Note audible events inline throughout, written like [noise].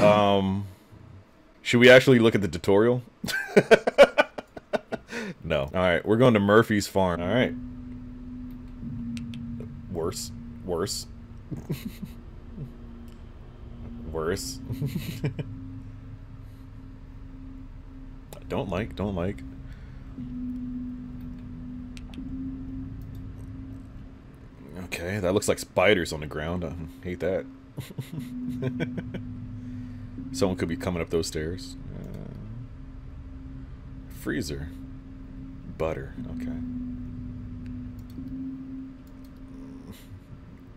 Um, should we actually look at the tutorial? [laughs] no. All right, we're going to Murphy's farm. All right. Worse. Worse. Worse. don't like, don't like. Okay, that looks like spiders on the ground. I hate that. [laughs] Someone could be coming up those stairs. Uh, freezer. Butter. Okay.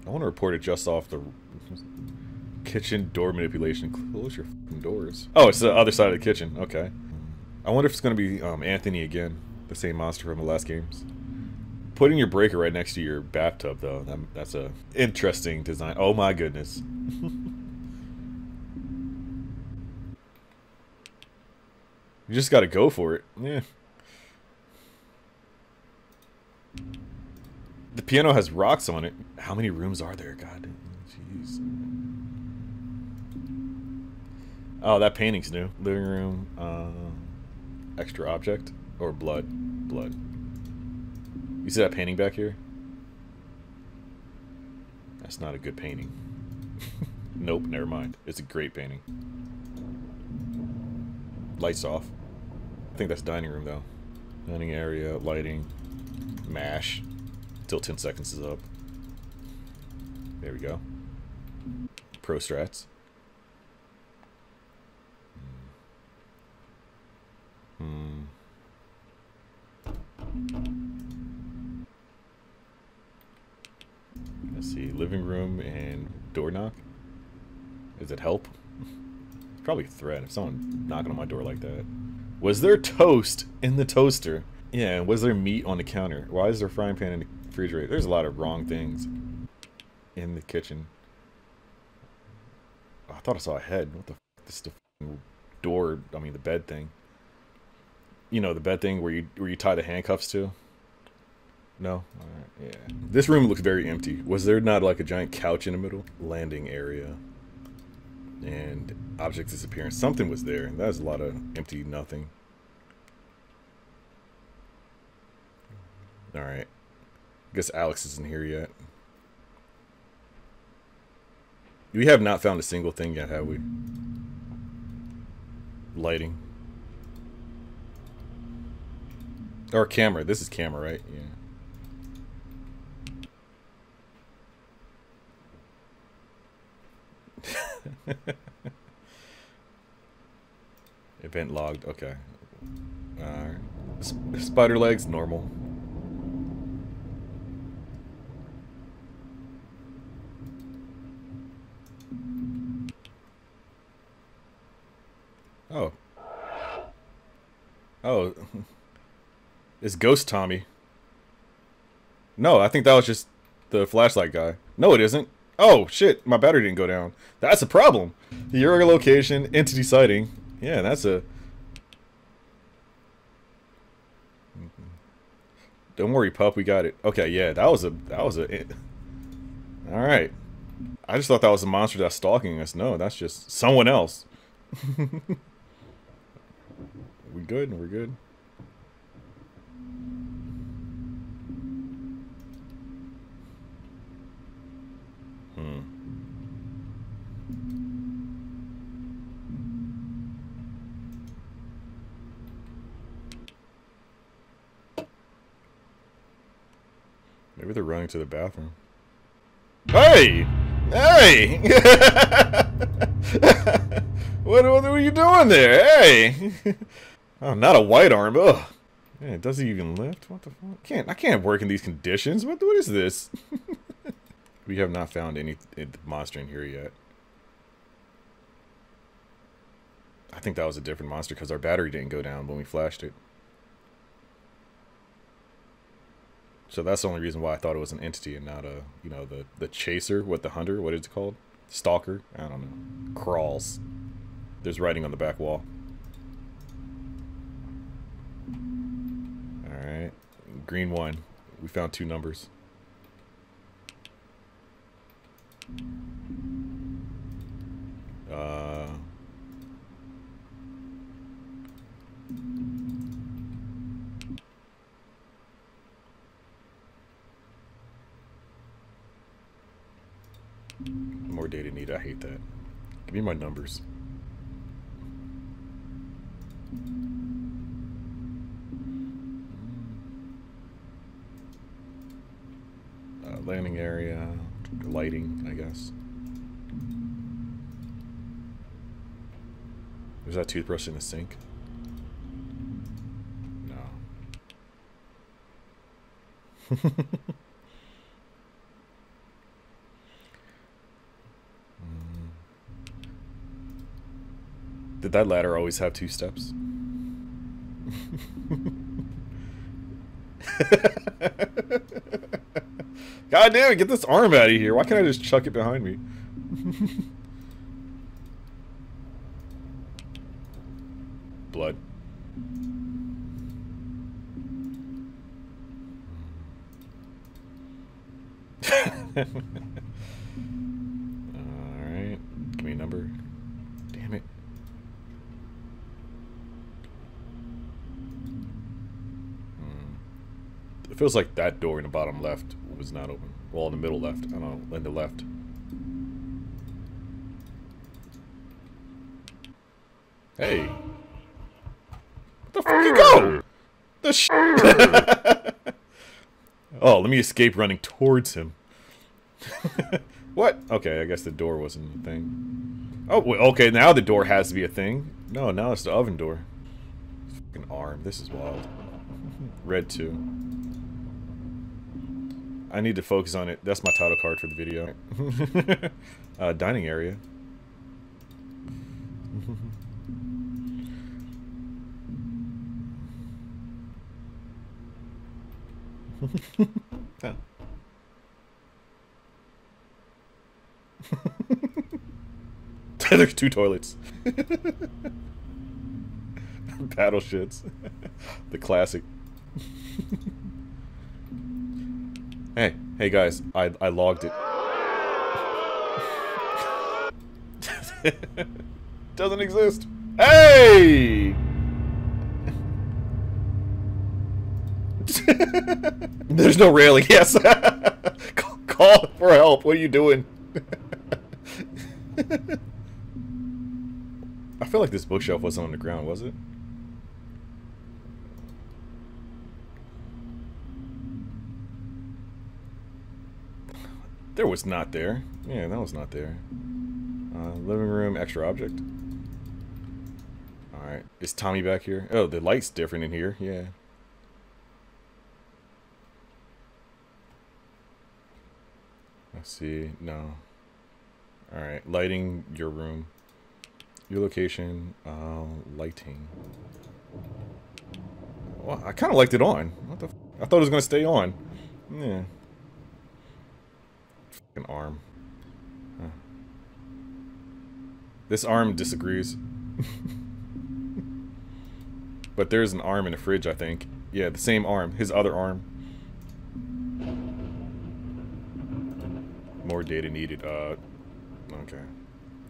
I want to report it just off the kitchen door manipulation. Close your doors. Oh, it's the other side of the kitchen. Okay. I wonder if it's going to be um, Anthony again. The same monster from the last games. Putting your breaker right next to your bathtub, though, that, that's a interesting design. Oh my goodness. [laughs] you just got to go for it. Yeah. The piano has rocks on it. How many rooms are there? God, jeez. Oh, that painting's new. Living room, uh, extra object, or blood, blood. You see that painting back here? That's not a good painting. [laughs] nope, never mind. It's a great painting. Lights off. I think that's dining room though. Dining area, lighting, mash. Till 10 seconds is up. There we go. Pro strats. Hmm. Let's see, living room and door knock. Is it help? Probably a threat if someone knocking on my door like that. Was there toast in the toaster? Yeah, was there meat on the counter? Why is there frying pan in the refrigerator? There's a lot of wrong things in the kitchen. I thought I saw a head. What the This is the door, I mean the bed thing. You know, the bed thing where you where you tie the handcuffs to? No? Alright, yeah. This room looks very empty. Was there not like a giant couch in the middle? Landing area. And object disappearance. Something was there. That was a lot of empty nothing. Alright. I guess Alex isn't here yet. We have not found a single thing yet, have we? Lighting. Or camera. This is camera, right? Yeah. [laughs] Event logged. Okay. Alright. Sp spider legs, normal. Oh. Oh. [laughs] it's Ghost Tommy. No, I think that was just the flashlight guy. No, it isn't. Oh, shit, my battery didn't go down. That's a problem. Your location, entity sighting. Yeah, that's a... Mm-hmm. Don't worry, pup, we got it. Okay, yeah, that was a... That was a... Eh. Alright. I just thought that was a monster that's stalking us. No, that's just someone else. [laughs] we good? We're good? Hmm. Maybe they're running to the bathroom. Hey! Hey! [laughs] what, what are you doing there? Hey! [laughs] oh, not a white arm. Ugh. Man, does he even lift? What the fuck? Can't I can't work in these conditions. What what is this? [laughs] We have not found any eh, monster in here yet. I think that was a different monster because our battery didn't go down when we flashed it. So that's the only reason why I thought it was an entity and not a, you know, the, the chaser, what the hunter, what is it called? Stalker? I don't know. Crawls. There's writing on the back wall. Alright. Green one. We found two numbers. Uh... More data needed. I hate that. Give me my numbers. Uh, landing area, lighting, I guess. There's that toothbrush in the sink. No. [laughs] Did that ladder always have two steps? God damn it, get this arm out of here. Why can't I just chuck it behind me? Blood. [laughs] Alright. Give me a number. Damn it. Hmm. It feels like that door in the bottom left was not open. Well, in the middle left. I don't know, in the left. Hey. What the fuck you go? The sh [laughs] Oh, let me escape running towards him. [laughs] what? Okay, I guess the door wasn't a thing. Oh, okay, now the door has to be a thing. No, now it's the oven door. Fucking arm. This is wild. [laughs] Red 2. I need to focus on it. That's my title card for the video. [laughs] uh, dining area. [laughs] oh. [laughs] There's two toilets. Battle shits. the classic. Hey, hey guys, I I logged it. [laughs] Doesn't exist. Hey! [laughs] There's no railing. Yes. [laughs] Call call for help. What are you doing? I feel like this bookshelf wasn't on the ground, was it? There was not there. Yeah, that was not there. Uh, living room, extra object. Alright. Is Tommy back here? Oh, the light's different in here. Yeah. Let's see. No. Alright. Lighting your room. Your location. Uh, lighting. Well, I kind of liked it on. What the I thought it was going to stay on. Yeah. Fucking arm. Huh. This arm disagrees. [laughs] but there's an arm in the fridge, I think. Yeah, the same arm. His other arm. More data needed. Uh, okay.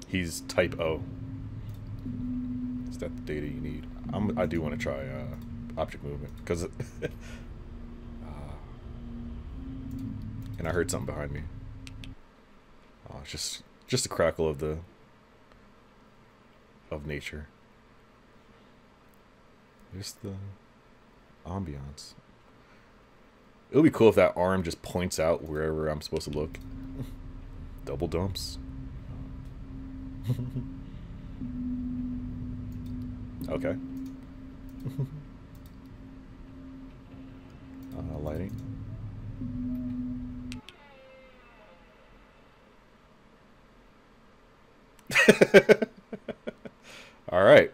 He's type O. Is that the data you need? I'm, I do want to try uh, object movement because, uh, [laughs] and I heard something behind me. Oh, just just the crackle of the of nature. Just the ambiance. It would be cool if that arm just points out wherever I'm supposed to look. [laughs] Double dumps. okay. [laughs] uh, lighting. [laughs] All right.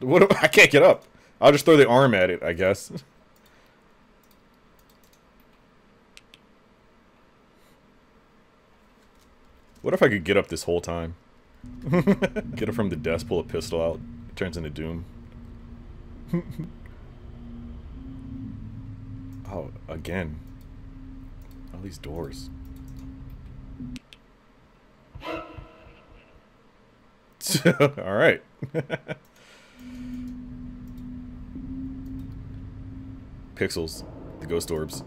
What? [laughs] I can't get up. I'll just throw the arm at it, I guess. [laughs] What if I could get up this whole time? get up from the desk, pull a pistol out, it turns into Doom. oh, again. All these doors. [laughs] Alright. [laughs] Pixels. The ghost orbs.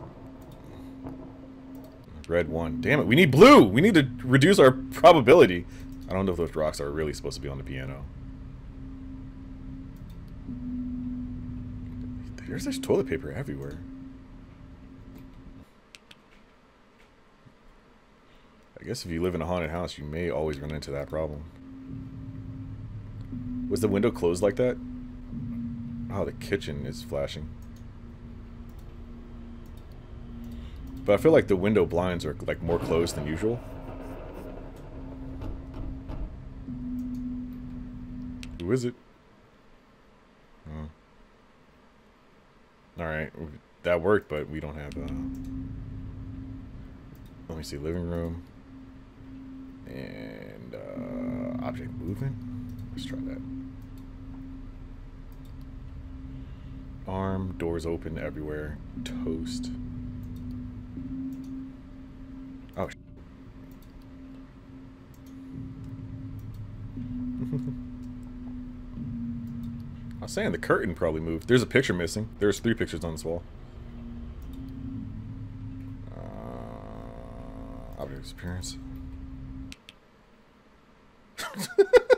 Red one. Damn it, we need blue! We need to reduce our probability. I don't know if those rocks are really supposed to be on the piano. There's this toilet paper everywhere. I guess if you live in a haunted house, you may always run into that problem. Was the window closed like that? Oh, the kitchen is flashing. But I feel like the window blinds are like more closed than usual. Who is it? Oh. Alright, that worked, but we don't have, uh... Let me see, living room. And, uh, object movement. Let's try that. Arm, doors open everywhere. Toast. Oh, [laughs] I was saying the curtain probably moved. There's a picture missing. There's three pictures on this wall. Uh, object appearance. [laughs]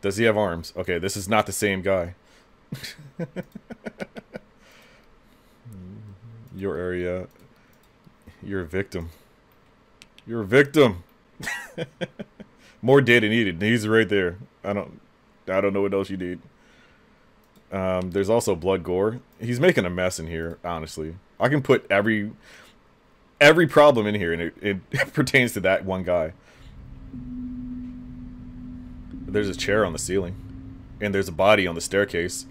Does he have arms? Okay, this is not the same guy. [laughs] Your area. You're a victim. You're a victim. [laughs] More data needed. He's right there. I don't I don't know what else you need. Um, there's also blood gore. He's making a mess in here, honestly. I can put every every problem in here and it, it [laughs] pertains to that one guy. There's a chair on the ceiling. And there's a body on the staircase.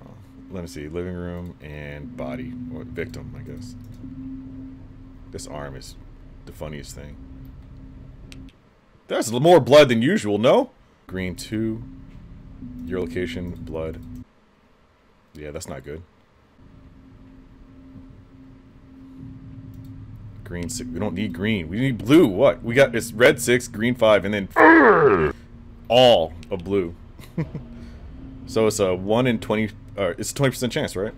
Uh, let me see. Living room and body. Or victim, I guess. This arm is the funniest thing. That's more blood than usual, no? Green 2. Your location, blood. Yeah, that's not good. Green 6. We don't need green. We need blue. What? We got, it's red 6, green 5, and then all of blue. so it's a 1 in 20, uh, it's a 20% chance, right?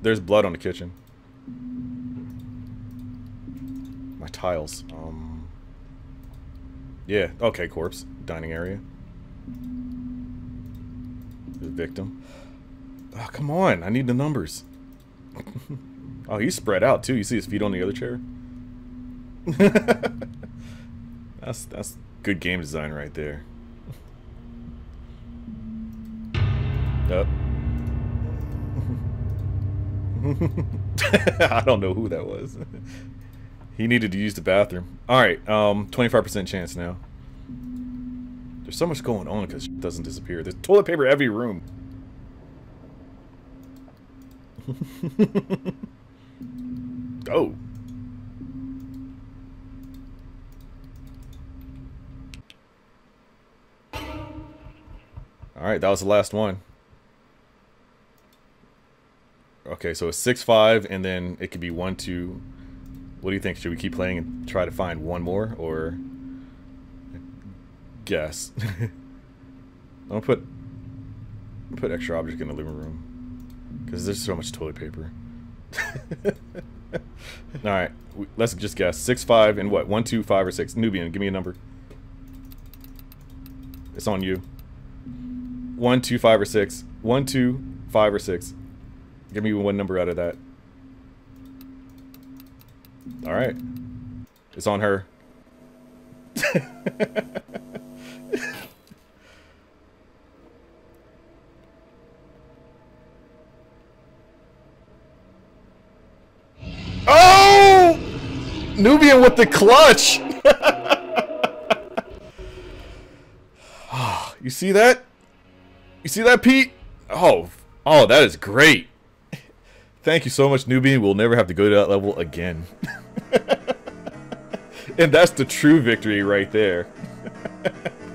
There's blood on the kitchen. My tiles. Um, yeah, okay, corpse. Dining area. The victim. Oh, come on. I need the numbers. [laughs] oh, he's spread out, too. You see his feet on the other chair? [laughs] That's that's good game design right there. Yep. [laughs] I don't know who that was. he needed to use the bathroom. Alright, um, 25% chance now. There's so much going on because it doesn't disappear. There's toilet paper every room. [laughs] oh. Alright, that was the last one. Okay, so it's 6-5, and then it could be 1-2. What do you think? Should we keep playing and try to find one more, or... Guess. [laughs] I'm gonna put... Put extra object in the living room. Because there's so much toilet paper. [laughs] Alright, let's just guess. 6-5 and what? 1, 2, 5, or 6? Nubian, give me a number. It's on you. One, two, five, or six. One, two, five, or six. Give me one number out of that. Alright. It's on her. [laughs] oh! Nubian with the clutch! [laughs] Ah, you see that? You see that, Pete? Oh, oh, that is great. Thank you so much, newbie. We'll never have to go to that level again. [laughs] and that's the true victory right there. [laughs]